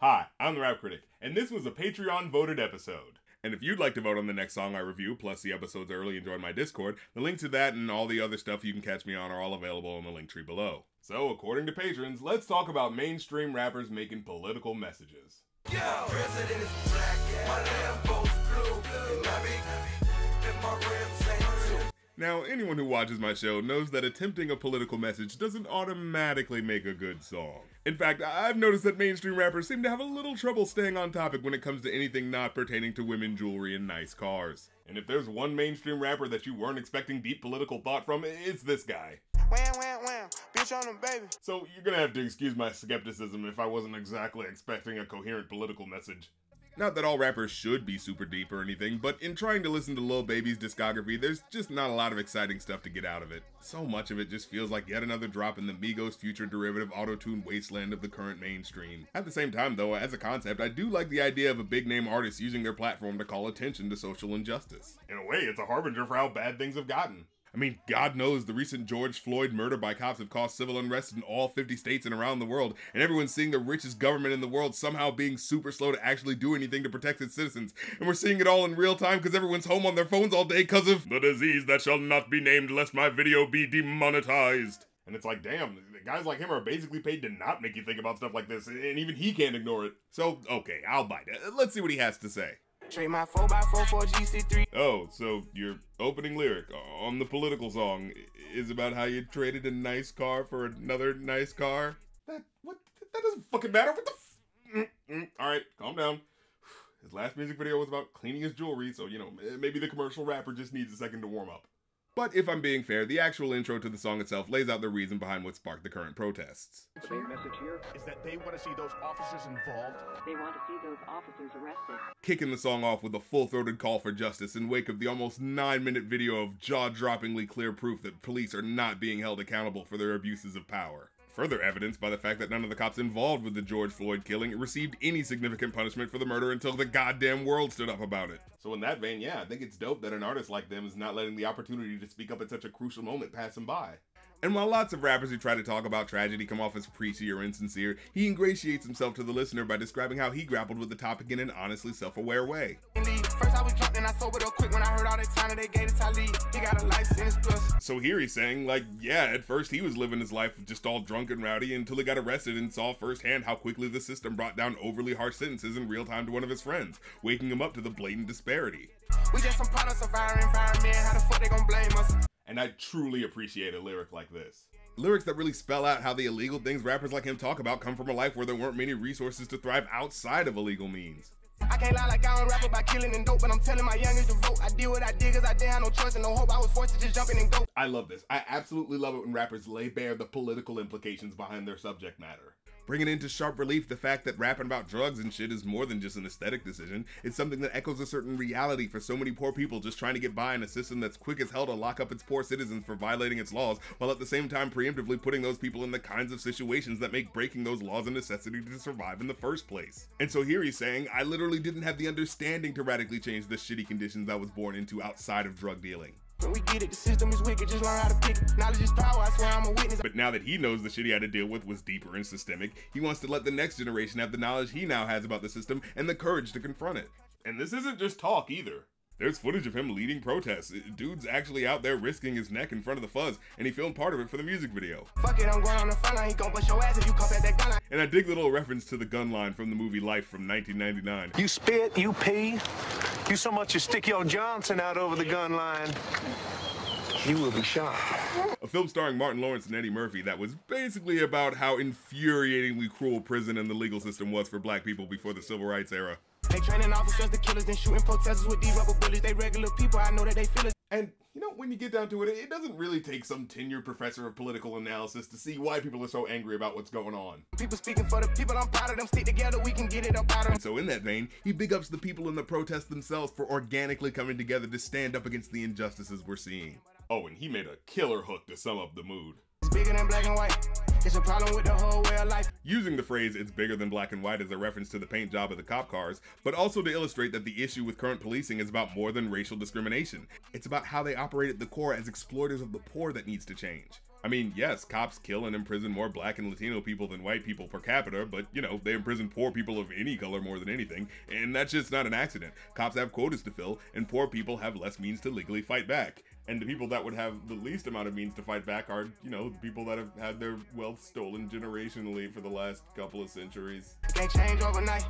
Hi, I'm the Rap Critic, and this was a Patreon voted episode. And if you'd like to vote on the next song I review, plus the episodes early and join my Discord, the link to that and all the other stuff you can catch me on are all available in the Linktree below. So, according to patrons, let's talk about mainstream rappers making political messages. Yo, president is black, my Lambo's blue, and and my now, anyone who watches my show knows that attempting a political message doesn't automatically make a good song. In fact, I've noticed that mainstream rappers seem to have a little trouble staying on topic when it comes to anything not pertaining to women, jewelry, and nice cars. And if there's one mainstream rapper that you weren't expecting deep political thought from, it's this guy. Wham, wham, wham. Bitch on them, baby. So you're gonna have to excuse my skepticism if I wasn't exactly expecting a coherent political message. Not that all rappers should be super deep or anything, but in trying to listen to Lil Baby's discography, there's just not a lot of exciting stuff to get out of it. So much of it just feels like yet another drop in the Migos Future derivative auto-tune wasteland of the current mainstream. At the same time though, as a concept, I do like the idea of a big name artist using their platform to call attention to social injustice. In a way, it's a harbinger for how bad things have gotten. I mean, God knows the recent George Floyd murder by cops have caused civil unrest in all 50 states and around the world, and everyone's seeing the richest government in the world somehow being super slow to actually do anything to protect its citizens. And we're seeing it all in real time because everyone's home on their phones all day because of the disease that shall not be named lest my video be demonetized. And it's like, damn, guys like him are basically paid to not make you think about stuff like this, and even he can't ignore it. So, okay, I'll bite it. Let's see what he has to say. Trade my 4x4 for GC3. Oh, so your opening lyric on the political song is about how you traded a nice car for another nice car? That what that doesn't fucking matter. What the mm, mm. All right, calm down. His last music video was about cleaning his jewelry, so you know, maybe the commercial rapper just needs a second to warm up. But if I'm being fair, the actual intro to the song itself lays out the reason behind what sparked the current protests. The main message here is that they want to see those officers involved. They want to see those officers arrested. Kicking the song off with a full-throated call for justice in wake of the almost nine-minute video of jaw-droppingly clear proof that police are not being held accountable for their abuses of power further evidenced by the fact that none of the cops involved with the George Floyd killing received any significant punishment for the murder until the goddamn world stood up about it. So in that vein, yeah, I think it's dope that an artist like them is not letting the opportunity to speak up at such a crucial moment pass him by. And while lots of rappers who try to talk about tragedy come off as preachy or insincere, he ingratiates himself to the listener by describing how he grappled with the topic in an honestly self-aware way. So here he's saying, like, yeah, at first he was living his life just all drunk and rowdy until he got arrested and saw firsthand how quickly the system brought down overly harsh sentences in real time to one of his friends, waking him up to the blatant disparity. We just some products of our environment, how the fuck they gonna blame us? and I truly appreciate a lyric like this. Lyrics that really spell out how the illegal things rappers like him talk about come from a life where there weren't many resources to thrive outside of illegal means. I can't lie like I don't rap about killing and dope, but I'm telling my youngest to vote. I did what I did cause I didn't have no choice and no hope. I was forced to just jump in and go. I love this. I absolutely love it when rappers lay bare the political implications behind their subject matter bringing into sharp relief the fact that rapping about drugs and shit is more than just an aesthetic decision. It's something that echoes a certain reality for so many poor people just trying to get by in a system that's quick as hell to lock up its poor citizens for violating its laws, while at the same time preemptively putting those people in the kinds of situations that make breaking those laws a necessity to survive in the first place. And so here he's saying, I literally didn't have the understanding to radically change the shitty conditions I was born into outside of drug dealing. When we get it, the system is wicked, just learn how to pick it. Knowledge is power, I swear I'm a witness. But now that he knows the shit he had to deal with was deeper and systemic, he wants to let the next generation have the knowledge he now has about the system and the courage to confront it. And this isn't just talk either. There's footage of him leading protests. Dude's actually out there risking his neck in front of the fuzz, and he filmed part of it for the music video. Fuck it, I'm going on the front line, he gon' bust your ass if you at that gun line. And I dig the little reference to the gun line from the movie Life from 1999. You spit, you pee, you so much as stick your Johnson out over the gun line you will be shot. A film starring Martin Lawrence and Eddie Murphy that was basically about how infuriatingly cruel prison and the legal system was for black people before the civil rights era. They training officers, the killers, then shooting protesters with these rubber bullets. They regular people, I know that they feel it. And, you know, when you get down to it, it doesn't really take some tenured professor of political analysis to see why people are so angry about what's going on. People speaking for the people, I'm proud of them. Stick together, we can get it up out of And so in that vein, he big ups the people in the protest themselves for organically coming together to stand up against the injustices we're seeing. Oh, and he made a killer hook to sum up the mood. It's bigger than black and white. It's a problem with the whole way of life. Using the phrase, it's bigger than black and white as a reference to the paint job of the cop cars, but also to illustrate that the issue with current policing is about more than racial discrimination. It's about how they operate at the core as exploiters of the poor that needs to change. I mean, yes, cops kill and imprison more black and Latino people than white people per capita, but you know, they imprison poor people of any color more than anything, and that's just not an accident. Cops have quotas to fill, and poor people have less means to legally fight back. And the people that would have the least amount of means to fight back are, you know, the people that have had their wealth stolen generationally for the last couple of centuries. Can't change overnight,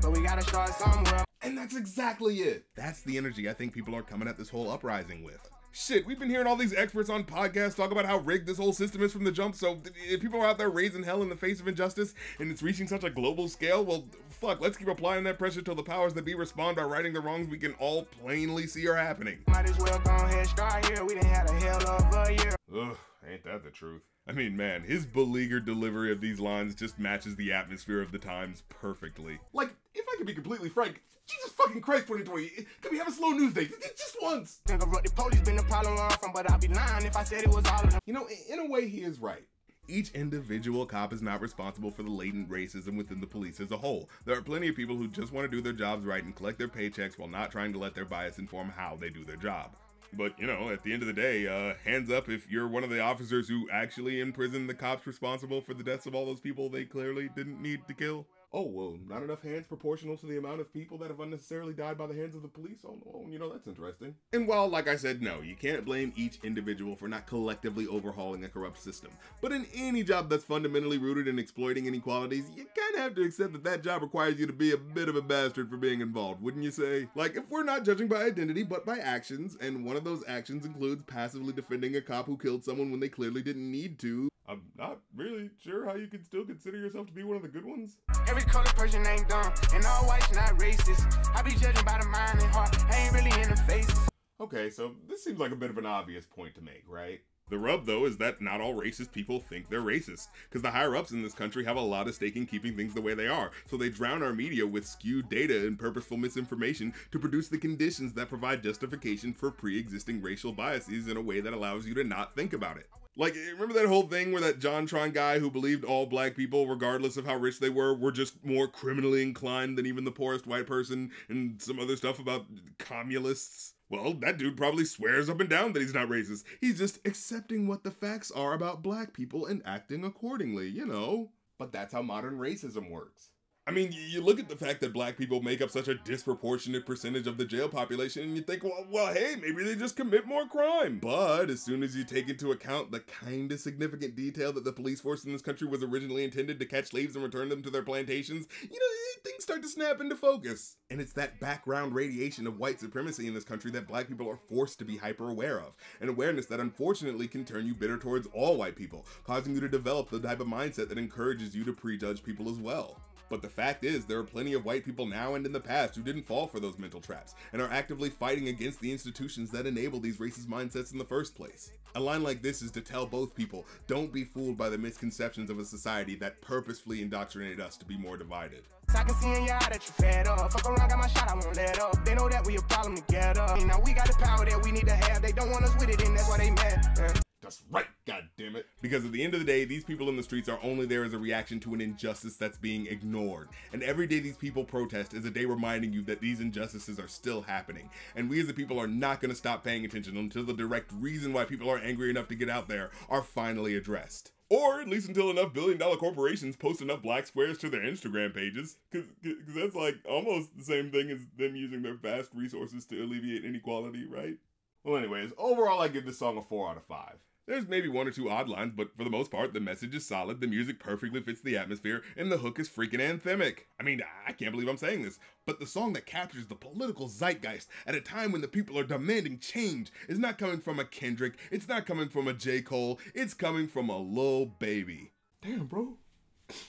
but we gotta start somewhere. And that's exactly it. That's the energy I think people are coming at this whole uprising with. Shit, we've been hearing all these experts on podcasts talk about how rigged this whole system is from the jump. So if people are out there raising hell in the face of injustice and it's reaching such a global scale, well, fuck, let's keep applying that pressure till the powers that be respond by righting the wrongs we can all plainly see are happening. Might as well go ahead, start here. We done had a hell of a year. Ugh, ain't that the truth? I mean, man, his beleaguered delivery of these lines just matches the atmosphere of the times perfectly. Like, if I could be completely frank, Jesus fucking Christ, 2020, can we have a slow news day? Just once. Think of what the police been the problem from, but I'd be lying if I said it was all of them. You know, in a way, he is right. Each individual cop is not responsible for the latent racism within the police as a whole. There are plenty of people who just want to do their jobs right and collect their paychecks while not trying to let their bias inform how they do their job. But, you know, at the end of the day, uh, hands up if you're one of the officers who actually imprisoned the cops responsible for the deaths of all those people they clearly didn't need to kill. Oh, well, not enough hands proportional to the amount of people that have unnecessarily died by the hands of the police? Oh, oh, you know, that's interesting. And while, like I said, no, you can't blame each individual for not collectively overhauling a corrupt system. But in any job that's fundamentally rooted in exploiting inequalities, you kind of have to accept that that job requires you to be a bit of a bastard for being involved, wouldn't you say? Like, if we're not judging by identity, but by actions, and one of those actions includes passively defending a cop who killed someone when they clearly didn't need to, I'm not really sure how you can still consider yourself to be one of the good ones. Every color person ain't dumb, and all whites not racist. I be judging by the mind and heart, I ain't really in the faces. Okay, so this seems like a bit of an obvious point to make, right? The rub, though, is that not all racist people think they're racist, because the higher ups in this country have a lot of stake in keeping things the way they are, so they drown our media with skewed data and purposeful misinformation to produce the conditions that provide justification for pre existing racial biases in a way that allows you to not think about it. Like, eh, remember that whole thing where that JonTron guy who believed all black people, regardless of how rich they were, were just more criminally inclined than even the poorest white person, and some other stuff about communists? Well, that dude probably swears up and down that he's not racist. He's just accepting what the facts are about black people and acting accordingly, you know? But that's how modern racism works. I mean, you look at the fact that black people make up such a disproportionate percentage of the jail population, and you think, well, well, hey, maybe they just commit more crime. But as soon as you take into account the kind of significant detail that the police force in this country was originally intended to catch slaves and return them to their plantations, you know, eh, things start to snap into focus. And it's that background radiation of white supremacy in this country that black people are forced to be hyper aware of. An awareness that unfortunately can turn you bitter towards all white people, causing you to develop the type of mindset that encourages you to prejudge people as well. But the fact is, there are plenty of white people now and in the past who didn't fall for those mental traps and are actively fighting against the institutions that enable these racist mindsets in the first place. A line like this is to tell both people don't be fooled by the misconceptions of a society that purposefully indoctrinated us to be more divided. I can see in your eye that you fed up. Fuck around, got my shot, I won't let up. They know that we a problem together. Now we got the power that we need to have. They don't want us with it, and that's why they mad. Yeah. That's right, god damn it. Because at the end of the day, these people in the streets are only there as a reaction to an injustice that's being ignored. And every day these people protest is a day reminding you that these injustices are still happening. And we as the people are not going to stop paying attention until the direct reason why people are angry enough to get out there are finally addressed. Or at least until enough billion dollar corporations post enough black squares to their Instagram pages. Because that's like almost the same thing as them using their vast resources to alleviate inequality, right? Well, anyways, overall, I give this song a 4 out of 5. There's maybe one or two odd lines, but for the most part, the message is solid, the music perfectly fits the atmosphere, and the hook is freaking anthemic. I mean, I can't believe I'm saying this, but the song that captures the political zeitgeist at a time when the people are demanding change is not coming from a Kendrick, it's not coming from a J. Cole, it's coming from a Lil Baby. Damn, bro.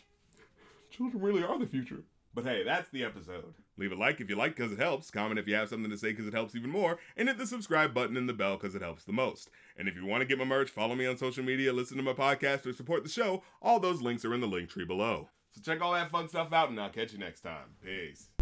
Children really are the future. But hey, that's the episode. Leave a like if you like because it helps, comment if you have something to say because it helps even more, and hit the subscribe button and the bell because it helps the most. And if you want to get my merch, follow me on social media, listen to my podcast, or support the show, all those links are in the Linktree below. So check all that fun stuff out, and I'll catch you next time. Peace.